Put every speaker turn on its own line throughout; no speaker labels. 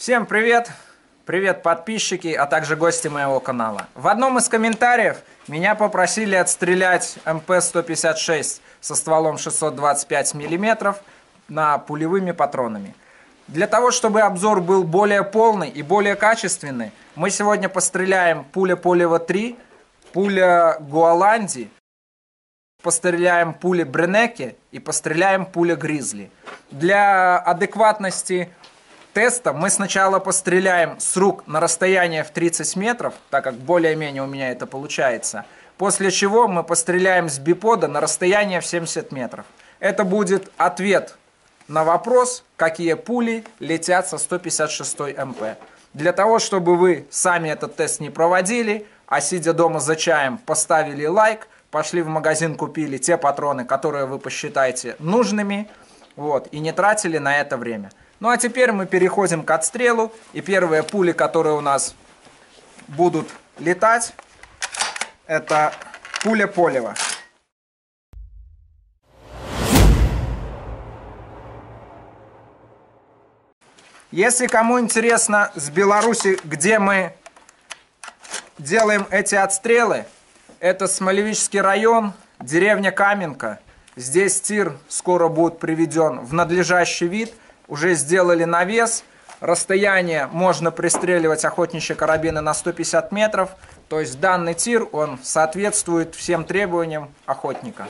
Всем привет! Привет подписчики, а также гости моего канала. В одном из комментариев меня попросили отстрелять МП-156 со стволом 625 мм на пулевыми патронами. Для того, чтобы обзор был более полный и более качественный, мы сегодня постреляем пуля Полева 3, пуля Гуаланди, постреляем пуля Бренеки и постреляем пуля Гризли. Для адекватности теста мы сначала постреляем с рук на расстояние в 30 метров, так как более-менее у меня это получается. После чего мы постреляем с бипода на расстояние в 70 метров. Это будет ответ на вопрос, какие пули летят со 156 МП. Для того, чтобы вы сами этот тест не проводили, а сидя дома за чаем поставили лайк, пошли в магазин, купили те патроны, которые вы посчитаете нужными, вот, и не тратили на это время. Ну а теперь мы переходим к отстрелу, и первые пули, которые у нас будут летать, это пуля Полева. Если кому интересно с Беларуси, где мы делаем эти отстрелы, это Смолевический район, деревня Каменка. Здесь тир скоро будет приведен в надлежащий вид. Уже сделали навес. Расстояние можно пристреливать охотничьи карабины на 150 метров. То есть данный тир, он соответствует всем требованиям охотника.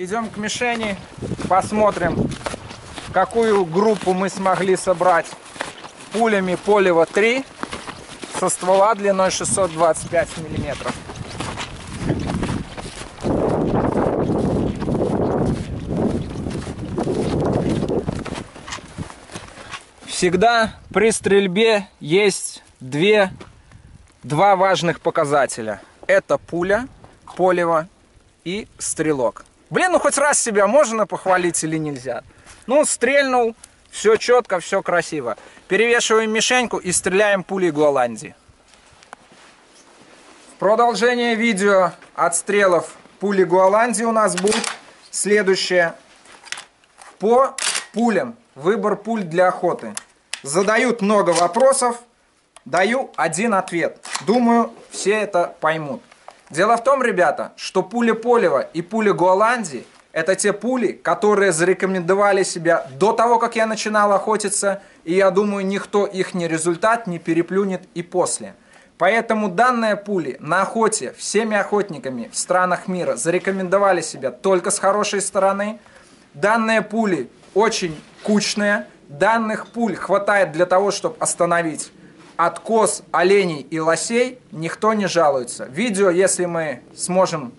Идем к мишени, посмотрим, какую группу мы смогли собрать пулями Полева 3 со ствола длиной 625 миллиметров. Всегда при стрельбе есть две, два важных показателя. Это пуля Полева и стрелок. Блин, ну хоть раз себя можно похвалить или нельзя? Ну, стрельнул, все четко, все красиво. Перевешиваем мишеньку и стреляем пулей Голландии. Продолжение видео отстрелов пули Голландии у нас будет следующее. По пулям. Выбор пуль для охоты. Задают много вопросов, даю один ответ. Думаю, все это поймут. Дело в том, ребята, что пуля Полева и пуля Голландии это те пули, которые зарекомендовали себя до того, как я начинал охотиться, и я думаю, никто их не результат не переплюнет и после. Поэтому данные пули на охоте всеми охотниками в странах мира зарекомендовали себя только с хорошей стороны. Данные пули очень кучные, данных пуль хватает для того, чтобы остановить откос оленей и лосей никто не жалуется. Видео, если мы сможем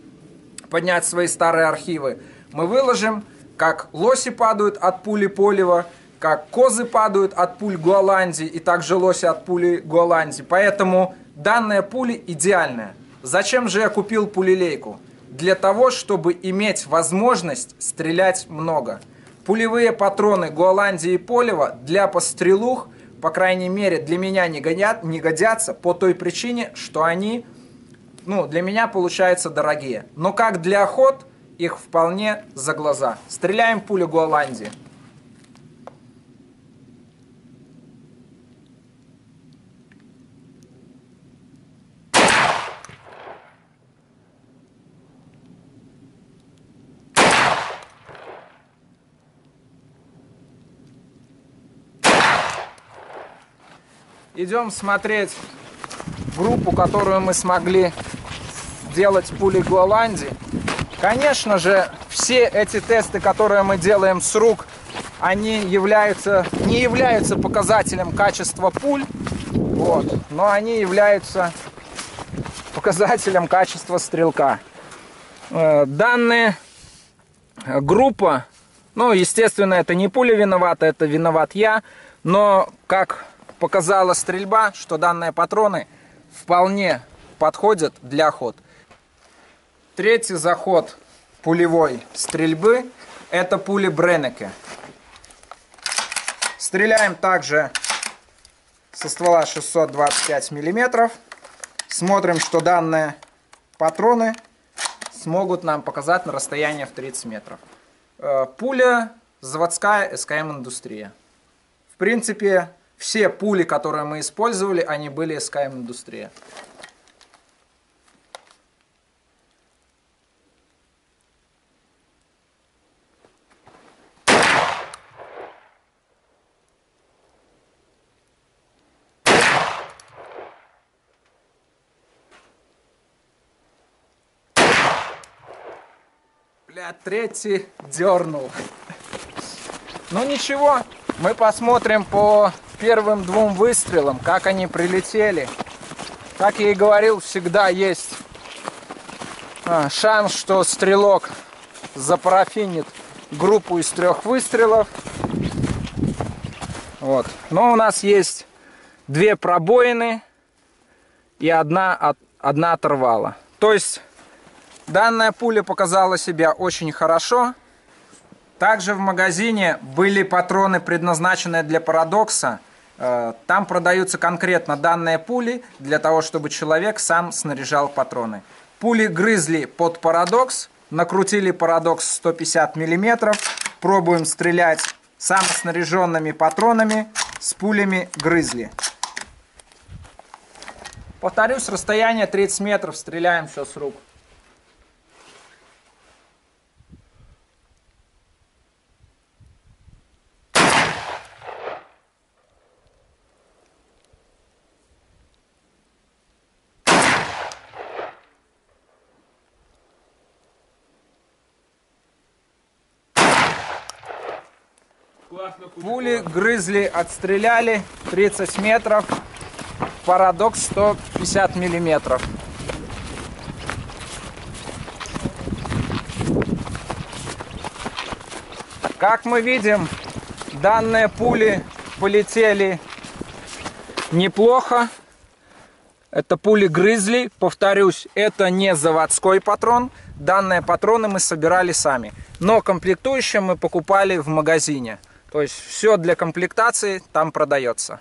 поднять свои старые архивы, мы выложим, как лоси падают от пули Полева, как козы падают от пуль Голландии и также лоси от пули Голландии. Поэтому данная пуля идеальная. Зачем же я купил пулелейку? Для того, чтобы иметь возможность стрелять много. Пулевые патроны Голландии и Полева для пострелух – по крайней мере, для меня не, годят, не годятся по той причине, что они, ну, для меня получаются дорогие. Но как для охот, их вполне за глаза. Стреляем пулю Голландии. Идем смотреть группу, которую мы смогли делать пулей Голландии. Конечно же, все эти тесты, которые мы делаем с рук, они являются, не являются показателем качества пуль, вот, но они являются показателем качества стрелка. Э, данная группа, ну, естественно, это не пуля виновата, это виноват я, но как показала стрельба, что данные патроны вполне подходят для охот. Третий заход пулевой стрельбы – это пули Бреннеке. Стреляем также со ствола 625 миллиметров. Смотрим, что данные патроны смогут нам показать на расстояние в 30 метров. Э, пуля заводская СКМ индустрия. В принципе, все пули, которые мы использовали, они были СКМ индустрия. Бля, третий дернул. Ну ничего, мы посмотрим по первым двум выстрелам, как они прилетели. Как я и говорил, всегда есть а, шанс, что стрелок запарафинит группу из трех выстрелов. Вот. Но у нас есть две пробоины и одна, одна оторвала. То есть Данная пуля показала себя очень хорошо. Также в магазине были патроны, предназначенные для парадокса. Э, там продаются конкретно данные пули, для того, чтобы человек сам снаряжал патроны. Пули грызли под парадокс, накрутили парадокс 150 мм, пробуем стрелять самоснаряженными патронами с пулями грызли. Повторюсь, расстояние 30 метров, стреляем все с рук. Пули грызли, отстреляли 30 метров. Парадокс 150 миллиметров. Как мы видим, данные пули полетели неплохо. Это пули грызли. Повторюсь, это не заводской патрон. Данные патроны мы собирали сами. Но комплектующие мы покупали в магазине. То есть все для комплектации там продается.